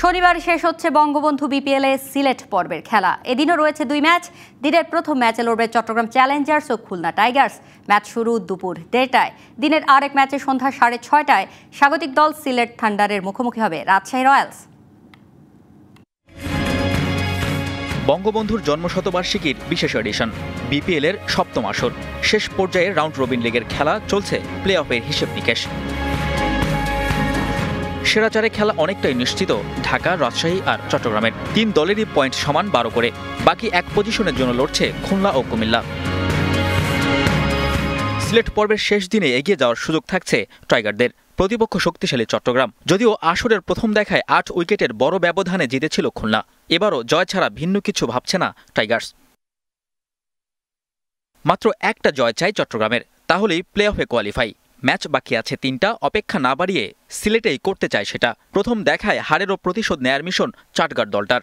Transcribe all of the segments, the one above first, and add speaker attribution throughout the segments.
Speaker 1: শনিবার শেষ হচ্ছে বঙ্গবন্ধু বিপিএল সিলেট পর্বের খেলা। এদিনও রয়েছে দুই ম্যাচ। দিনের প্রথম ম্যাচে লড়বে চট্টগ্রাম চ্যালেঞ্জার্স ও খুলনা টাইগার্স। ম্যাচ শুরু দুপুর দেড়টায়। দিনের আরেক ম্যাচে সন্ধ্যা সাড়ে ছয়টায় স্বাগতিক দল সিলেট থান্ডারের মুখোমুখি হবে রাজশাহী রয়্যালস।
Speaker 2: বঙ্গবন্ধুর জন্মশতবার্ষিকীর বিশেষ এডিশন বিপিএল এর সপ্তম আসর। শেষ পর্যায়ে রাউন্ড রবিন লিগের খেলা চলছে প্লে অফের হিসেব নিকেশ। সেরা চারে খেলা অনেকটাই নিশ্চিত, ঢাকা, রাজশাহী আর চট্টগ্রামের। তিন দলেরই পয়েন্ট সমান বারো করে, বাকি এক পজিশনের জন্য লড়ছে খুলনা ও কুমিল্লা। সিলেট পর্বের শেষ দিনে এগিয়ে যাওয়ার সুযোগ থাকছে টাইগারদের, প্রতিপক্ষ শক্তিশালী চট্টগ্রাম। যদিও আসরের প্রথম দেখায় আট উইকেটের বড় ব্যবধানে জিতেছিল খুলনা, এবারও জয় ছাড়া ভিন্ন কিছু ভাবছে না টাইগার্স। মাত্র একটা জয় চাই চট্টগ্রামের, তাহলেই প্লে অফে কোয়ালিফাই ম্যাচ বাকি আছে তিনটা। অপেক্ষা না বাড়িয়ে সিলেটেই করতে চায় সেটা। প্রথম দেখায় হারেরও প্রতিশোধ নেয়ার মিশন চাটগার দলটার।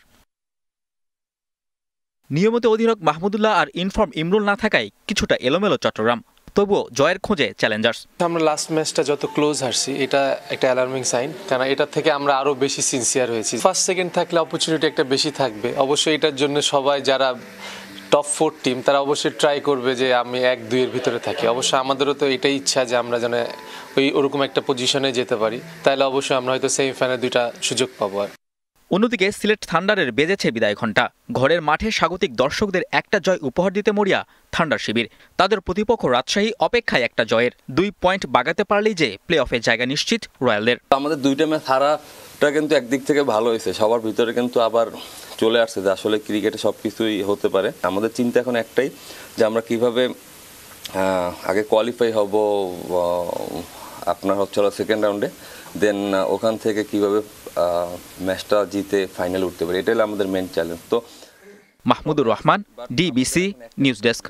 Speaker 2: নিয়মিত অধিনায়ক মাহমুদুল্লাহ আর ইনফর্ম ইমরুল না থাকায় কিছুটা এলোমেলো চট্টগ্রাম। তবুও জয়ের খোঁজে চ্যালেঞ্জার্স।
Speaker 3: আমরা লাস্ট ম্যাচটা যত ক্লোজ হারছি, এটা একটা অ্যালার্মিং সাইন কারণ এটা থেকে আমরা আরও বেশি সিনসিয়ার হয়েছি। ফার্স্ট সেকেন্ড থাকলে অপরচুনিটি একটা বেশি থাকবে। অবশ্যই এটার জন্য সবাই যারা টপ ফোর টিম তারা অবশ্যই ট্রাই করবে যে আমি এক দুইয়ের ভিতরে থাকি। অবশ্যই আমাদেরও তো এটাই ইচ্ছা যে আমরা যেন ওই ওরকম একটা পজিশনে যেতে পারি। তাহলে অবশ্যই আমরা হয়তো সেমিফাইনালে দুইটা সুযোগ পাবো আর।
Speaker 2: অন্যদিকে সিলেট থান্ডারের বেজেছে বিদায় ঘণ্টা। ঘরের মাঠে স্বাগতিক দর্শকদের একটা জয় উপহার দিতে মরিয়া থান্ডার শিবির। তাদের প্রতিপক্ষ রাজশাহী অপেক্ষায় একটা জয়ের। দুই পয়েন্ট বাগাতে পারলেই যে প্লে অফের জায়গা নিশ্চিত রয়্যালদের।
Speaker 4: আমাদের দুইটা ম্যাচ হারাটা কিন্তু একদিক থেকে ভালো হয়েছে। সবার ভিতরে কিন্তু আবার চলে আসছে যে আসলে ক্রিকেটে সব কিছুই হতে পারে। আমাদের চিন্তা এখন একটাই যে আমরা কীভাবে আগে কোয়ালিফাই হব আপনার হচ্ছে সেকেন্ড রাউন্ডে দেন ওখান থেকে কীভাবে ম্যাচটা জিতে ফাইনাল উঠতে পারি। এটাই আমাদের মেন চ্যালেঞ্জ তো
Speaker 2: Mahmudur Rahman DBC news desk